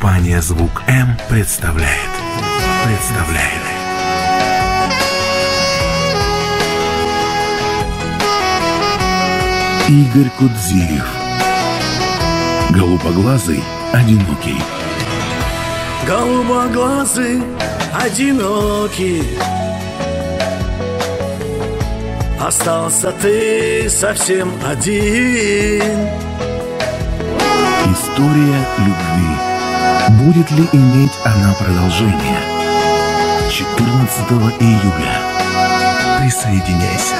Компания «Звук М» представляет. Представляет. Игорь Кудзиев. Голубоглазый, одинокий. Голубоглазый, одинокий Остался ты совсем один История любви. Будет ли иметь она продолжение? 14 июля. Присоединяйся.